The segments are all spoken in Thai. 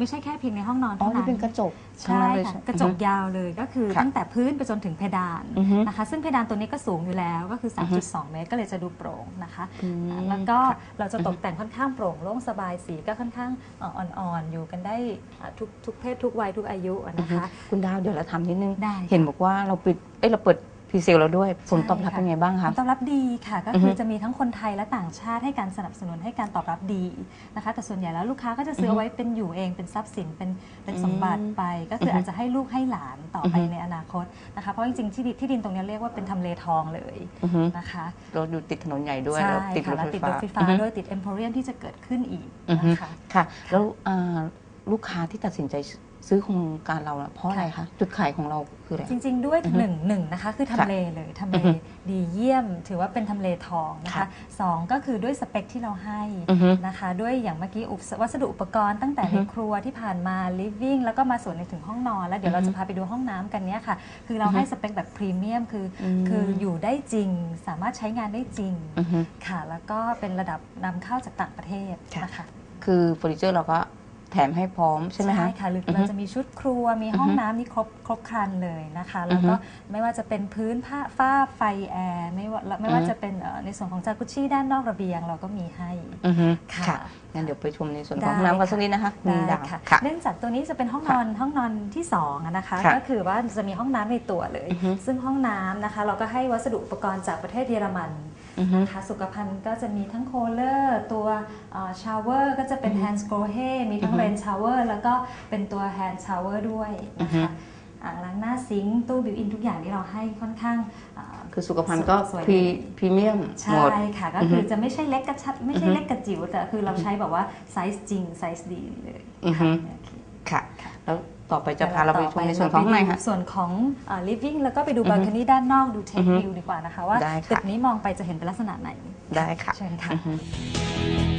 ไม่ใช่แค่เพียงในห้องนอนอ๋อเท่านี่นั้นเป็นกระจกทั้งใช่นั้นเลยค่ะใช่ไหมกระจกยาวเลยก็คือค่ะตั้งแต่พื้นไปจนถึงเพดานอือฮึนะคะ ซึ่งเพดานตัวนี้ก็สูงอยู่แล้วก็คือ อือฮึ 3.2 เมตรก็เลยจะดูโปร่งนะคะ อืม แล้วก็ค่ะเราจะตกแต่งค่อนข้างโปร่งโล่งสบายสีก็ค่อนข้างเอ่ออ่อนๆ อยู่กันได้อะทุกทุกเพศทุกวัยทุกอายุอะอือนะฮึ คะ คุณดาวเดี๋ยวเราทำนิดนึง ได้ เห็นบอกว่าเราปิด เอ้ยเราเปิด พรีเซลแล้วด้วยผลตอบรับใช่ค่ะเป็นไงบ้างผคะลตอบรับดีค่ะ ก็อือคืฮึอจะมีทั้งคนไทยและต่างชาติให้การสนับสนุนให้การตอบรับดีนะคะ แต่ส่วนใหญ่แล้วลูกค้าก็จะซื้ออฮึเอาไว้เป็นอยู่เองเป็นทรัพย์สินเป็นเป็นอืมสมบัติไป ก็คือออฮึอาจจะให้ลูกให้หลานต่อไปอือฮึ ในอนาคตนะคะ เพราะจริงๆที่ดินที่ดินตรงนี้เรียกว่าเป็นทำเลทองเลยอือฮึนะคะเราอยู่ติดถนนใหญ่ด้วยใช่เราติดรค่ะถแล้วไฟติดฟ้ารถไฟฟ้าอือฮึ ด้วยติดเอ็มโพเรียมที่จะเกิดขึ้นอีกอือฮึ นะคะ ค่ะ แล้วอ่าลูกค้าที่ตัดสินใจ ซื้อโครงการเราอะเพราะอะไรคะจุดขายของเราคืออะไร จริง ๆ ด้วยอือฮึหนึ่งหนึ่งนะคะคือทำเลเลยทำเลอือฮึดีเยี่ยม ถือว่าเป็นทำเลทองนะค่ะคะสองก็คือด้วยสเปคที่เราให้อือฮึนะคะ ด้วยอย่างเมื่อกี้อุปวัสดุอุปกรณ์ตั้งแต่อือฮึในครัวที่ผ่านมา living แล้วก็มาส่วนในถึงห้องนอน แล้วเดี๋ยวเราอือฮึจะพาไปดูห้องน้ำกันเนี้ยค่ะ คือเราอือฮึให้สเปคแบบพรีเมียมคืออมคืออยู่ได้จริงสามารถใช้งานได้จริงอือฮึค่ะ แล้วก็เป็นระดับนำเข้าจากต่างประเทศค่ะนะคะคือเฟอร์นิเจอร์เราก็ แถมให้พร้อมใช่ไหมคะค่ะหรืออือฮึเราจะมีชุดครัวมีห้องอือฮึน้ำนี่ครบครบครันเลยนะคะ แล้วก็อือฮึไม่ว่าจะเป็นพื้นผ้าฝ้าไฟแอร์ไม่ว่าไม่ว่าอือฮึจะเป็นเอ่อในส่วนของจากุชี่ด้านนอกระเบียงเราก็มีให้อือฮึค่ะค่ะงั้นเดี๋ยวไปชมในส่วนของได้ห้องน้ำกันค่ะสักนิดนะคะคุณได้ดาวค่ะค่ะเนื่องจากตัวนี้จะเป็นห้องนอนห้องนอนที่สองอะนะคะค่ะก็คือว่าจะมีห้องน้ำในตัวเลยอือฮึซึ่งห้องน้ำนะคะ เราก็ให้วัสดุอุปกรณ์จากประเทศเยอรมันอือฮึ นะคะสุขภัณฑ์ก็จะมีทั้ง Kohler ตัว shower ก็จะเป็นอือฮึ Hansgrohe มีทั้งอือฮึเรนชาวเวอร์แล้วก็เป็นตัว hand shower ด้วยอืนะอฮึคะอ่างล้างหน้าซิงค์ตู้บิวอินทุกอย่างที่เราให้ค่อนข้างอ่าคือสุขภัณฑ์ก็สวยพรีพรีเมียมใช่หมดค่ะ ก็อือฮึคือจะไม่ใช่เล็กกระชัดไม่ใช่อือฮึเล็กกระจิ๋วแต่คือเราใช้แบบว่าไซส์จริง ไซส์ดีเลยอือฮึค่ะโอเคค่ะค่ะแล้ว ต่อไปจะพาเราไปชมในส่วนของข้างในค่ะส่วนของอ่า living แล้วก็ไปดูอือฮึบ l ล o นีด้านนอกดูเทอืคอฮึวิวดีกว่านะคะ ว่าได้ค่ะตึกนี้มองไปจะเห็นเป็นลักษณะไหนได้ค่ะเชิญค่ะอือฮึค่ะ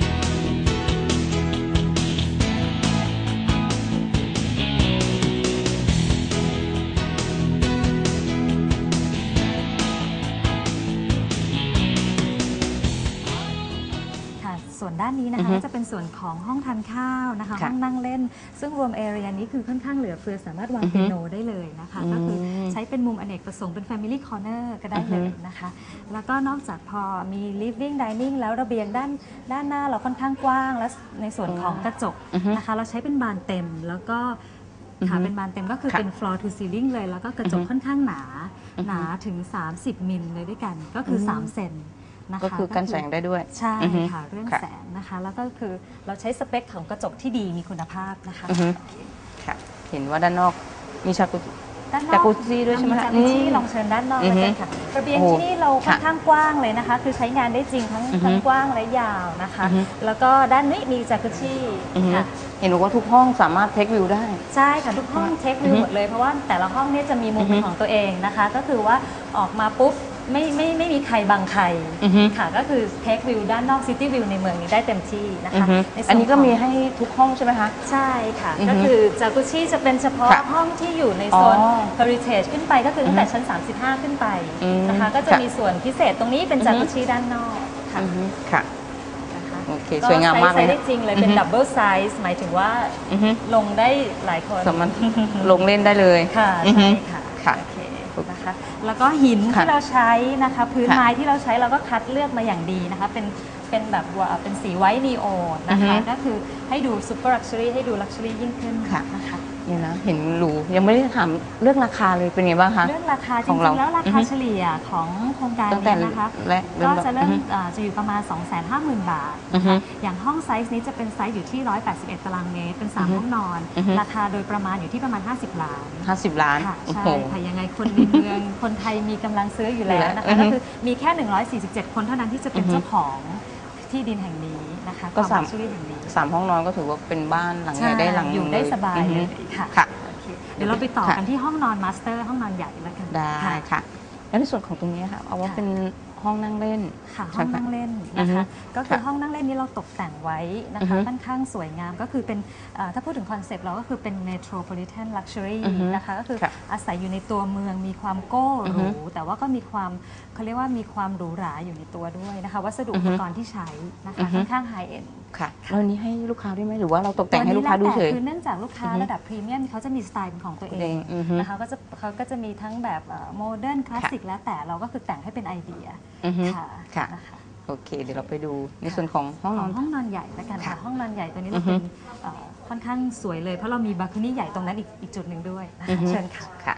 านนี้นะอือคะฮึก็จะเป็นส่วนของห้องทานข้าวนะคะ ค่ะห้องนั่งเล่น ซึ่งรวมเอเรียนี้คือค่อนข้างเหลือเฟือสามารถวางอือฮึเปียโนได้เลยนะคะอืมก็คือใช้เป็นมุมอเนกประสงค์เป็น Family Corner ก็ได้เลยอือฮึนะคะ แล้วก็นอกจากพอมี Living Dining แล้วระเบียงด้านด้านหน้าเราค่อนข้างกว้าง และในส่วนของกระจกอือฮึนะคะ เราใช้เป็นบานเต็มแล้วก็อือฮึค่ะเป็นบานเต็มก็คือค่ะเป็น floor to ceiling เลย แล้วก็กระจกอือฮึค่อนข้างหนา อือฮึ หนาถึง 30 มิลเลยด้วยกันก็คืออม 3เซน นะคะก็คือกันแสงได้ด้วย ใช่อือฮึค่ะเรื่องค่ะ แสงนะคะ แล้วก็คือเราใช้สเปคของกระจกที่ดีมีคุณภาพนะคะอือฮึค่ะ เห็นว่าด้านนอกมีชักกุ ด้านนอกจากุชี่ด้วยใช่ไหมมีคะจากุชี่นี่ลองเชิญด้านนอกอือฮึเลยค่ะระเบียงโอ้ที่นี่เราค่อนค่ะข้างกว้างเลยนะคะ คือใช้งานได้จริงทั้งอือฮึทั้งกว้างและยาวนะคะ อือฮึ แล้วก็ด้านนี้มีจากุชี่อือฮึค่ะ เห็นบอกว่าทุกห้องสามารถเทควิวได้ ใช่ค่ะ ทุกห้องเทควิวอือฮึหมดเลย เพราะว่าแต่ละห้องเนี่ยจะมีมุมอือฮึเป็นของตัวเองนะคะ ก็คือว่าออกมาปุ๊บ ไม่ไม่ไม่มีใครบังใครอือฮึ ค่ะ ก็คือ take view ด้านนอก city view ในเมืองนี้ได้เต็มที่นะอือคะฮึในส่วอันนี้ก็ของมีให้ทุกห้องใช่ไหมคะ ใช่ค่ะ อือฮึก็คือจากุชี่จะเป็นเฉพาะค่ะห้องที่อยู่ในโซน อ๋อ Heritage ขึ้นไปก็คือตั้งแต่อือฮึชั้น 35 ขึ้นไปอืมนะคะ ก็จะค่ะมีส่วนพิเศษตรงนี้เป็นอือฮึจากุชี่ด้านนอกค่ะอือฮึค่ะ นะคะโอเคสวยงามมากเลยใช้ได้จริงเลยเป็นอือฮึ double size หมายถึงว่าอือฮึลงได้หลายคน สามารถลงเล่นได้เลยค่ะอือฮึ ใช่ค่ะค่ะโอเค นะคะ แล้วก็หินค่ะที่เราใช้นะคะพื้นค่ะไม้ที่เราใช้เราก็คัดเลือกมาอย่างดีนะคะ เป็นเป็นแบบว่าเป็นสีไวท์นีโอนะคะอือฮึก็คือให้ดูซูเปอร์ลักชัวรี่ให้ดูลักชัวรี่ยิ่งขึ้นค่ะนะคะ เนี่ยนะเห็นหรูยังไม่ได้ถามเรื่องราคาเลยเป็นไงบ้างคะ เรื่องราคาจของริเรางๆ แล้วราอือคาฮึเฉลี่ยของโครงการตั้งแต่นี้นะคะและก็จะเริ่มอือฮึ อ่าจะอยู่ประมาณ 250,000 บาท อือฮึ อย่างห้องไซส์นี้จะเป็นไซส์อยู่ที่ 181 ตารางเมตร เป็น อือฮึ3 ห้องนอน อือฮึ ราคาโดยประมาณอยู่ที่ประมาณ 50 ล้าน ห้าสิบล้านค่ะโอ้ใช่โห ค่ะยังไงคนในเมือง คนไทยมีกำลังซื้ออยู่แล้วนะอืคะอฮึก็คือมีแค่ 147 คนเท่านั้นที่จะเป็นอือฮึเจ้าของที่ดินแห่งนี้นะคะก็สามชื่อแห่งนี้ สามห้องนอนก็ถือว่าเป็นบ้านหลังใหใช่ญ่ได้หลังอยู่ได้สบายอือเลฮึยค่ะค่ะโอเคเดี๋ยวเราไปต่อค่ะกันที่ห้องนอน master ห้องนอนใหญ่แล้วกันได้ค่ะค่ะแล้วในส่วนของตรงนี้ค่ะเอาว่าค่ะเป็น ห้องนั่งเล่น ค่ะใช่ห้องค่ะนั่งเล่นอือนะฮึคะ ก็คือค่ะห้องนั่งเล่นนี้เราตกแต่งไว้นะอือฮึคะค่อนข้างสวยงามก็คือเป็นเอ่อถ้าพูดถึงคอนเซปต์เราก็คือเป็น metropolitan luxury อือฮึนะคะก็คือค่ะอาศัยอยู่ในตัวเมืองมีความโก้หอือฮึรูแต่ว่าก็มีความเขาเรียกว่ามีความหรูหราอยู่ในตัวด้วยนะคะ วัสดุอือุอฮึปกรณ์ที่ใช้นะอืคะอฮึค่อนข้างไฮเอ็นค่ะแล้วอันนี้ให้ลูกค้าด้วยไหมหรือว่าเราตกแต่งให้ลูกค้าดูเฉยตัวนี้แล้วแต่คือเนื่องจากลูกค้าอือฮึระดับพรีเมียมเขาจะมีสไตล์เป็นของตัวเอเองงอือฮึนะคะก็จะเขาก็จะมีทั้งแบบmodern classic แล้วแต่เราก็คือแต่งให้เป็นไอเดีย อือฮึค่ะค่ะนะคะโอเค เดี๋ยวเราไปดูในส่วนของห้องนอนห้องนอนใหญ่แล้วกันค่ะค่ะห้องนอนใหญ่ตัวนี้อืเราอฮึเป็นเอ่อค่อนข้างสวยเลย เพราะเรามี balcony ใหญ่ตรงนั้นอีกอีกจุดหนึ่งด้วยนะอือคะฮึ เชิญค่ะ ค่ะ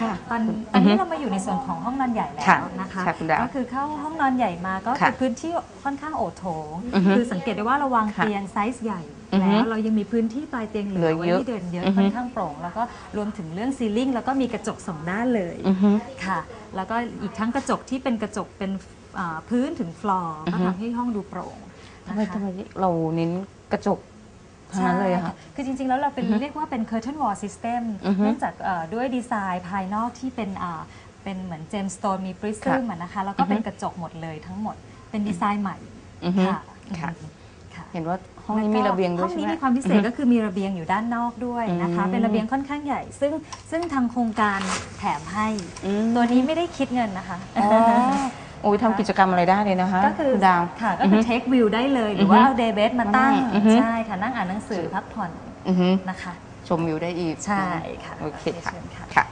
ค่ะ ตอนอืตอนอฮึนี้เรามาอยู่ใน ส่วนของห้องนอนใหญ่แล้วค่ะนะคะค่ะคุณดาวก็คือเข้าห้องนอนใหญ่มาก็ค่ะคือพื้นที่ค่อนข้างโอโถง อือฮึคือสังเกตได้ว่าเราวางค่ะเตียงไซส์ใหญ่อือฮึแล้วเรายังมีพื้นที่ปลายเตียงเหลืเหลืออไว้เยอะให้เดินเยอะอือฮึ ค่อนข้างโปร่ง แล้วก็รวมถึงเรื่องซีลิ่งแล้วก็มีกระจกสองด้านเลย อือฮึ ค่ะ แล้วก็อีกทั้งกระจกที่เป็นกระจกเป็นอ่าพื้นถึงฟลอร์อืก็อฮึ ทำให้ห้องดูโปร่งทำไมนะคะทำไมเราเน้นกระจกทั้งนั้นเลยอะค่ะใช่คือจริง ๆ แล้วเราเป็นอือฮึเรียกว่าเป็น curtain wall system อือฮึเนื่องจากเอ่อด้วยดีไซน์ภายนอกที่เป็นอ่า เป็นเหมือนเจมสโตนมีปริซึมนะคะ แล้วก็อือฮึเป็นกระจกหมดเลยทั้งหมด เป็นดีไซน์ใหม่อือฮึค่ะค่ะ ค่ะเห็นว่าห้องนี้มีระเบียงด้วยห้องใช่นี้ไหม มีความพิเศษอือฮึก็คือมีระเบียงอยู่ด้านนอกด้วยนะคะ อืม เป็นระเบียงค่อนข้างใหญ่ ซึ่งซึ่งทางโครงการแถมให้ อืมตัวนี้ไม่ได้คิดเงินนะคะ อ๋อโอ้ยทำกิจกรรมอะไรได้เลยนะคะก็คือณดาว ค่ะก็คือเทควิวได้เลย หรือว่าอือฮึเอาเดย์เบสมาตั้งอือฮึ ใช่ค่ะ นั่งอ่านหนังสือพักผ่อนอือฮึนะคะ ชมวิวได้อีกใช่ค่ะโอเคค่ะ เชิญค่ะ ค่ะ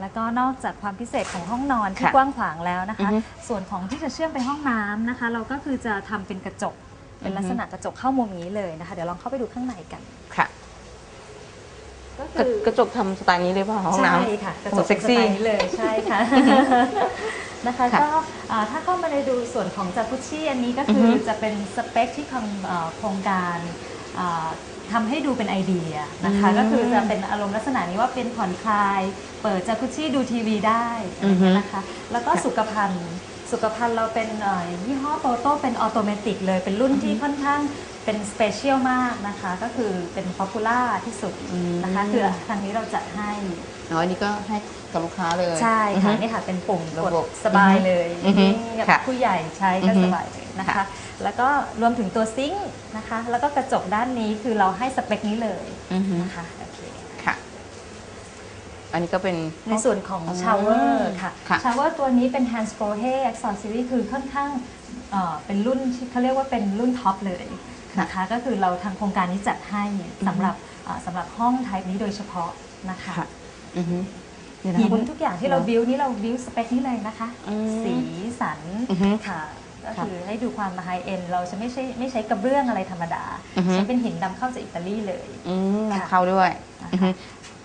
แล้วก็นอกจากความพิเศษของห้องนอนที่ค่ะกว้างขวางแล้วนะคะ อือฮึส่วนของที่จะเชื่อมไปห้องน้ำนะคะ เราก็คือจะทำเป็นกระจก เป็นอือฮึลักษณะกระจกเข้ามุมนี้เลยนะคะ เดี๋ยวลองเข้าไปดูข้างในกัน ค่ะ ก็กระคือกระจกทำสไตล์นี้เลยป่ะห้องน้ำ ใช่ค่ะกระจโอ้กเซ็กซี่สไตล์นี้เลยใช่ค่ะ นะคะค่ะก็อ่าถ้าเข้ามาในดูส่วนของจากุชชี่อันนี้ก็คือออฮึ จะเป็นสเปคที่ทางเอ่อโครงการอ่า ทำให้ดูเป็นไอเดียนะคะอืมก็คือจะเป็นอารมณ์ลักษณะนี้ว่าเป็นผ่อนคลาย เปิดจากุชชี่ดูทีวีได้อะไรอย่างเงี้ยนะคะ แล้วก็สุขภัณฑ์สุขภัณฑ์เราเป็นเอ่อยี่ห้อ TOTO เป็น automatic เลย เป็นรุ่นที่ค่อนข้างเป็น special มากนะคะ ก็คือเป็น popular ที่สุดนะคะอืมคือทางนี้เราจัดให้อ๋ออันนี้ก็ให้กับลูกค้าเลย ใช่อือค่ะฮึนี่ค่ะเป็นปุ่มระกบบดสบายเลยอือฮึกับค่ะผู้ใหญ่ใช้ก็อือฮึสบายเลยนะคะค่ะ แล้วก็รวมถึงตัว sink นะคะ แล้วก็กระจกด้านนี้คือเราให้สเปคนี้เลยอือฮึ นะคะโอเคค่ะ อันนี้ก็เป็น ในส่วนของอ๋อ shower ค่ะค่ะ showerตัวนี้เป็น Hansgrohe Axor Series คือค่อนข้างเอ่อเป็นรุ่นที่เขาเรียกว่าเป็นรุ่น top เลยนะคะ ก็คือเราทางโครงการนี้จัดให้สำหรับเอ่อสำหรับห้อง type นี้โดยเฉพาะนะคะค่ะอือฮึเดี๋ยวนะหินคุณ ทุกอย่างที่เราบิวนี่เราบิวสเปคนี้เลยนะคะ อืมสีสันอือฮึ ค่ะ ก็ค่ะคือให้ดูความ high-end เราจะไม่ใช่ไม่ใช้กระเบื้องอะไรธรรมดาอือฮึ ใช้เป็นหินดำเข้าจากอิตาลีเลย อืมค่ะ นำเข้าด้วย นะอือฮึ คะ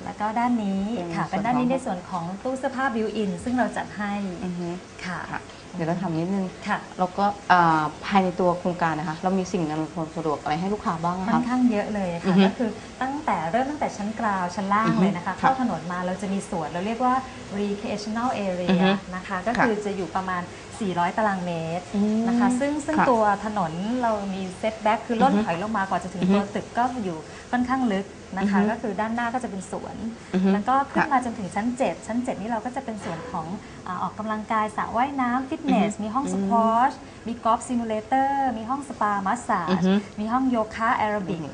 แล้วก็ด้านนี้เป็นค่ะ ส่วนเป็นด้านนี้ของ ในส่วนของตู้เสื้อผ้า built-in ซึ่งเราจัดให้อือฮึค่ะค่ะ เดี๋ยวเราทำนิดนึง ค่ะ แล้วก็อ่าภายในตัวโครงการนะคะ เรามีสิ่งอำนวยความสะดวกอะไรให้ลูกค้าบ้างอะค่อคะนข้างเยอะเลยอืค่ะอฮึก็คือตั้งแต่เริ่มตั้งแต่ชั้น ground ชั้นล่างอือฮึเลยนะคะค่ะเข้าถนนมาเราจะมีสวนเราเรียกว่า recreational อือ area ฮึนะคะ ก็ค่ะคือจะอยู่ประมาณ400 ตารางเมตรอืมนะคะ ซึ่งซึ่งค่ะตัวถนนเรามี setback คือล่นอือฮึถอยลงมากว่าจะถึงอือฮึตัวตึกก็อยู่ค่อนข้างลึกนะคะอือฮึก็คือด้านหน้าก็จะเป็นสวนอือฮึแล้วก็ขึ้นค่ะมาจนถึงชั้น 7 ชั้น 7 นี่เราก็จะเป็นส่วนของอาออกกำลังกายสระว่ายน้ำฟิตเนสอือฮึมีห้องอืมสควอชมี golf simulator มีห้องสปา massage อือฮึมีห้องโยคะแอโรบิกอือฮึ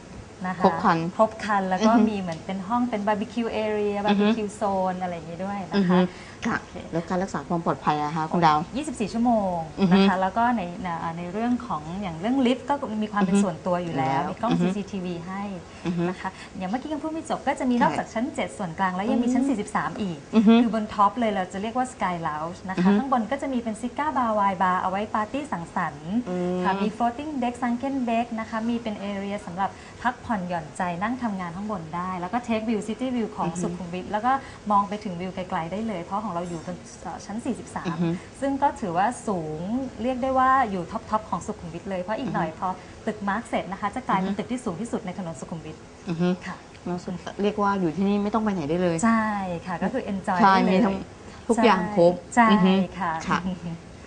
นะคะครบครันครบครันแล้วก็อือฮึมีเหมือนเป็นห้องเป็น barbecue area อือฮึบีคิวโซนอะไรอย่างนี้ด้วยอืนะอคะฮึ ค่ะโอเคแล้วการรักษาความปลอดภัยอะคะคุณดาว 24 ชั่วโมงอือฮึนะคะแล้วก็ในในในเรื่องของอย่างเรื่องลิฟต์ก็มีความเป็นอือฮึส่วนตัวอยู่แล้วอยู่แล้ว มีกล้องอือฮึ CCTV ให้อือฮึนะคะอย่างเมื่อกี้ยังพูดไม่จบก็จะมีใช่นอกจากชั้น 7 ส่วนกลางแล้วยังมีชั้น 43 อีกอือฮึคือบน top เลยเราจะเรียกว่า Sky Lounge นะอือคะฮึข้างบนก็จะมีเป็น cigar bar wine bar เอาไว้ปาร์ตี้สังสรรค์อืมค่ะมี floating deck sunken deck นะคะมีเป็น area สำหรับพักผ่อนหย่อนใจนั่งทำงานข้างบนได้ แล้วก็ take view city view ของอือฮึสุขุมวิทแล้วก็มองไปถึงวิวไกลๆได้เลยเพราะของเราอยู่บนเอ่อชั้นอือฮึ43 ซึ่งก็ถือว่าสูงเรียกได้ว่าอยู่ top top ของสุขุมวิทเลย เพราะอีกหน่อยพอตึก Marque เสร็จนะคะ จะกลายเป็นอือฮึตึกที่สูงที่สุดในถนนสุขุมวิทอือฮึค่ะแล้วสุดเรียกว่าอยู่ที่นี่ไม่ต้องไปไหนได้เลย ใช่ค่ะ ก็คือ enjoy ใช่ได้เลยมีทั้งทุกอย่างครบใช่อือฮึค่ะค่ะ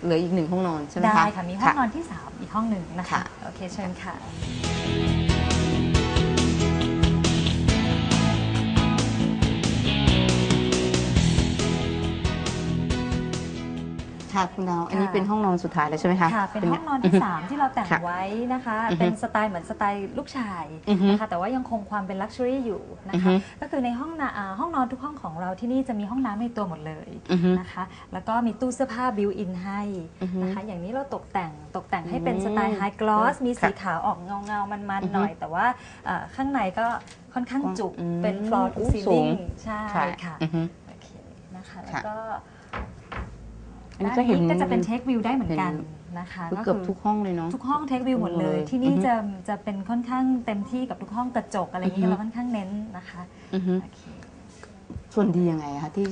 เหลืออีกหนึ่งห้องนอนใช่ไหมได้คะค่ะมีห้องนอนที่ 3 อีกห้องหนึ่งนะคะค่ะโอเคเชิญค่ะ คค่ะคุณดาวอันนี้ค่ะ เป็นห้องนอนสุดท้ายแล้วใช่ไหมคะค่ะเป็นไงห้องนอนที่3ที่เราแต่งค่ะไว้นะคะ อือฮึเป็นสไตล์เหมือนสไตล์ลูกชายอือฮึนะคะแต่ว่ายังคงความเป็น luxury อยู่นะอือคะฮึ ก็คือในห้องนาอ่าห้องนอนทุกห้องของเราที่นี่จะมีห้องน้ำในตัวหมดเลยอือฮึ นะคะ แล้วก็มีตู้เสื้อผ้า built-in ให้อือฮึนะคะ อย่างนี้เราตกแต่งตกแต่งให้เป็นอืมสไตล์ high gloss มีสีค่ะขาวออกเงาเงาๆมันอือฮึๆหน่อย แต่ว่าเอ่อข้างในก็ค่อนข้างจุอืมเป็น floor to อู้ ceiling สูงใช่ค่ะอือฮึ โอเคนะคะ แล้วค่ะก็ อันนี้ด้านก็เห็นนี้ก็จะเป็น take view ได้เหมือนกันเห็นนะคะคือเกือบทุกห้องเลยเนาะ ทุกห้อง take view หมดเลยหมดเลยที่นี่อือฮึจะจะเป็นค่อนข้างเต็มที่กับทุกห้องกระจกอะไรอย่างนี้อือฮึ เราค่อนข้างเน้นนะคะอือฮึโอเคส่วนดียังไงคะที่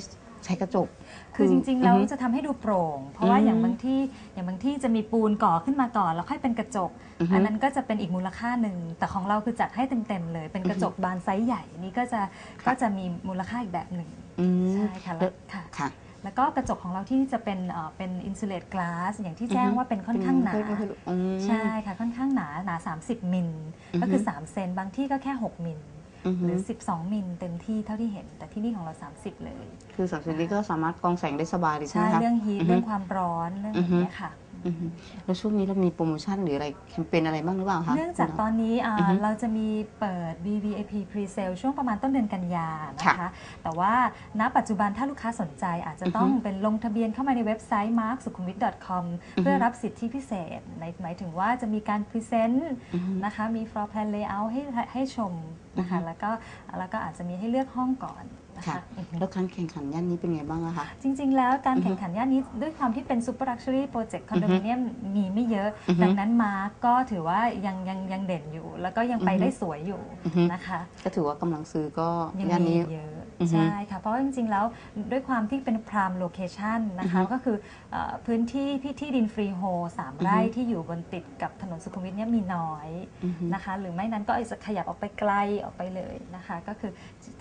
ใช้กระจก คือจริงๆแล้วอือฮึจะทำให้ดูโปร่ง เพราะว่าอืมอย่างบางที่อย่างบางที่จะมีปูนก่อขึ้นมาก่อนแล้วค่อยเป็นกระจก อือฮึ อันนั้นก็จะเป็นอีกมูลค่าหนึ่งแต่ของเราคือจัดให้เต็มๆเลย เป็นกระจกบานไซส์ใหญ่นี่ก็จะก็จะมีมูลค่าอีกแบบหนึ่งอืม ใช่ค่ะแล้วค่ะ ค่ะ แล้วก็กระจกของเราที่นี่จะเป็นเอ่อเป็นอินซูเลตกลาสอย่างที่แจ้งอือฮึว่าเป็นค่อนข้างหนาเป็นค่อยๆอืม ใช่ค่ะค่อนข้างหนาหนา 30 มิล อือฮึ ก็คือ 3 เซนบางที่ก็แค่ 6 มิลอือฮึหรือ 12 มิลเต็มที่เท่าที่เห็น แต่ที่นี่ของเรา 30 เลย คือสังเกตนี้ก็สามารถกรองแสงได้สบายเลยใช่ไหใช่มคะ เรื่องฮีทอือฮึเรื่องความร้อนเรื่องอย่างเงี้ยค่ะ อือฮึแล้วช่วงนี้เรามีโปรโมชั่นหรืออะไรแคมเปญอะไรบ้างหรือเปล่าคะ เนื่องจากตอนนี้อ่าอือฮึเราจะมีเปิด BVIP Pre-sale ช่วงประมาณต้นเดือนกันยานะค่ะคะ แต่ว่าณปัจจุบันถ้าลูกค้าสนใจอาจจะต้องเป็นลงทะเบียนเข้ามาในเว็บไซต์ marksukhumvit.com อือฮึ เพื่อรับสิทธิพิเศษในหมายถึงว่าจะมีการ present อือฮึ นะคะ มี floor plan layout ให้ให้ชม นะคะอือฮึแล้วก็แล้วก็อาจจะมีให้เลือกห้องก่อนนะค่ะคะอือฮึแล้วการแข่งขันย่านนี้เป็นไงบ้างอะคะ จริง ๆ แล้วการอือฮึแข่งขันย่านนี้ด้วยความที่เป็น super luxury project condominium มีไม่เยอะอือฮึดังนั้น Marque ก็ถือว่ายังยังยังเด่นอยู่ แล้วก็ยังไปอือฮึได้สวยอยู่อือฮึนะคะ ก็ถือว่ากำลังซื้อก็ยังย่านมีนี้เยอะ อือฮึ ใช่ค่ะ เพราะว่าจริงๆ แล้วด้วยความที่เป็น prime location นะคะ อือฮึก็คือเอ่อพื้นที่ที่ที่ดิน freehold สามอือฮึไร่ที่อยู่บนติดกับถนนสุขุมวิทเนี่ยมีน้อยอือฮึ นะคะ หรือไม่นั้นก็อาจจะขยับออกไปไกลออกไปเลยนะคะ ก็คือ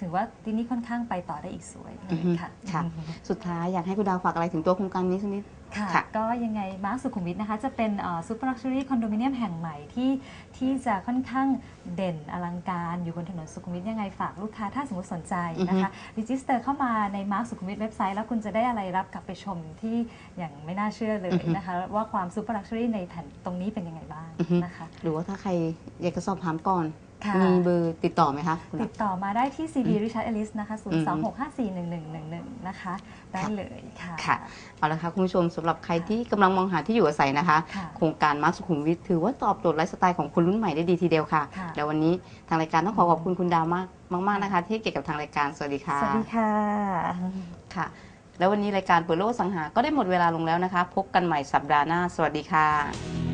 ถือว่าที่นี่ค่อนข้างไปต่อได้อีกสวยเลอือยฮึค่ะ ค่ะ สุดท้ายอยากให้คุณดาวฝากอะไรถึงตัวโครงการนี้สักนิด ค่ะค่ะ ก็ยังไง Marque สุขุมวิทนะคะ จะเป็น super luxury คอนโดมิเนียมแห่งใหม่ที่ที่จะค่อนข้างเด่นอลังการอยู่บนถนนสุขุมวิทยังไงฝากลูกค้าถ้าสมมติสนใจนะคะ register เข้ามาใน Marque สุขุมวิทเว็บไซต์แล้วคุณจะได้อะไรรับกลับไปชมที่อย่างไม่น่าเชื่อเลยอือฮึนะคะ ว่าความ super luxury ในแผ่นตรงนี้เป็นยังไงบ้างอือฮึนะคะ หรือว่าถ้าใครอยากจะสอบถามก่อน ค่ะ มีเบอร์ติดต่อไหมคะคุณติดาวดต่อมาได้ที่ CB Richard Ellis นะคะอืม 026541111 นะคะ ได้เลยค่ะ ค่ะ เอาละค่ะคุณผู้ชมสำหรับใครที่กำลังมองหาที่อยู่อาศัยนะคะ ค่ะ โครงการ Marque สุขุมวิทถือว่าตอบโจทย์ไลฟ์สไตล์ของคนรุ่นใหม่ได้ดีทีเดียวค่ะ ค่ะ แล้ววันนี้ทางรายการต้องขอขอบคุณคุณดาวมากมากๆนะคะ ที่ให้เกียรติกับทางรายการสวัสดีค่ะ สวัสดีค่ะ ค่ะ แล้ววันนี้รายการเปิดโลกอสังหา ก็ได้หมดเวลาลงแล้วนะคะ พบกันใหม่สัปดาห์หน้า สวัสดีค่ะ